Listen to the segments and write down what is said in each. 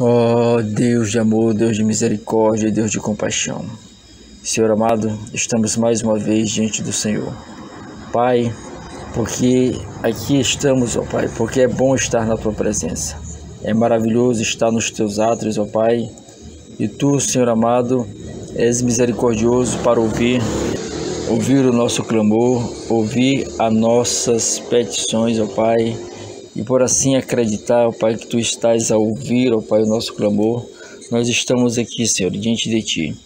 Ó oh, Deus de amor, Deus de misericórdia, Deus de compaixão. Senhor amado, estamos mais uma vez diante do Senhor. Pai, porque aqui estamos, ó Pai, porque é bom estar na tua presença. É maravilhoso estar nos teus átrios, ó Pai. E tu, Senhor amado, és misericordioso para ouvir, ouvir o nosso clamor, ouvir as nossas petições, ó Pai e por assim acreditar, ó Pai, que Tu estás a ouvir, ó Pai, o nosso clamor, nós estamos aqui, Senhor, diante de Ti,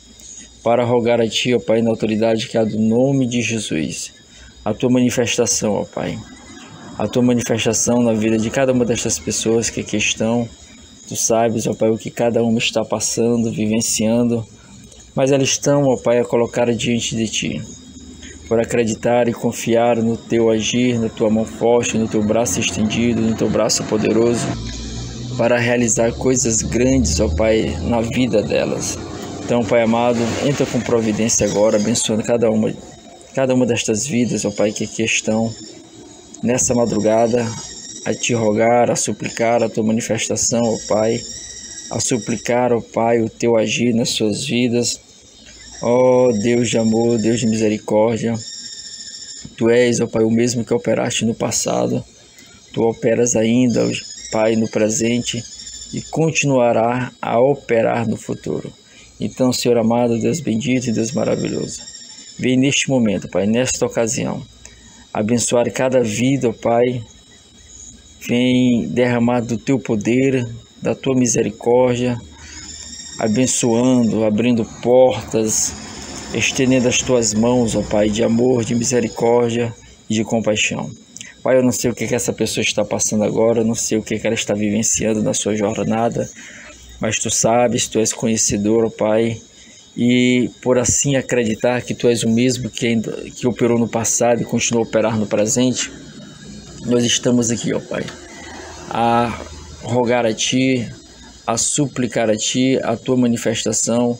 para rogar a Ti, ó Pai, na autoridade que há do nome de Jesus, a Tua manifestação, ó Pai, a Tua manifestação na vida de cada uma destas pessoas que aqui estão, Tu sabes, ó Pai, o que cada uma está passando, vivenciando, mas elas estão, ó Pai, a colocar diante de Ti por acreditar e confiar no teu agir, na tua mão forte, no teu braço estendido, no teu braço poderoso, para realizar coisas grandes, ó Pai, na vida delas. Então, Pai amado, entra com providência agora, abençoando cada uma, cada uma destas vidas, ó Pai, que aqui estão nessa madrugada, a te rogar, a suplicar a tua manifestação, ó Pai, a suplicar, ó Pai, o teu agir nas suas vidas Ó oh, Deus de amor, Deus de misericórdia, Tu és, ó oh Pai, o mesmo que operaste no passado, Tu operas ainda, Pai, no presente e continuará a operar no futuro. Então, Senhor amado, Deus bendito e Deus maravilhoso, vem neste momento, Pai, nesta ocasião, abençoar cada vida, ó Pai, vem derramar do Teu poder, da Tua misericórdia, abençoando, abrindo portas, estendendo as tuas mãos, ó Pai, de amor, de misericórdia e de compaixão. Pai, eu não sei o que, que essa pessoa está passando agora, eu não sei o que, que ela está vivenciando na sua jornada, mas tu sabes, tu és conhecedor, ó Pai, e por assim acreditar que tu és o mesmo que, ainda, que operou no passado e continua a operar no presente, nós estamos aqui, ó Pai, a rogar a Ti, a suplicar a Ti a Tua manifestação,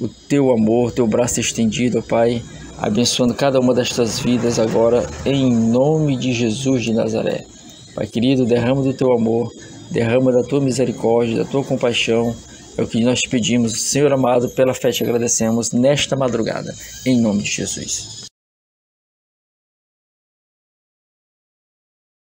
o Teu amor, Teu braço estendido, ó Pai, abençoando cada uma destas vidas agora, em nome de Jesus de Nazaré. Pai querido, derrama do Teu amor, derrama da Tua misericórdia, da Tua compaixão, é o que nós pedimos, Senhor amado, pela fé te agradecemos nesta madrugada, em nome de Jesus.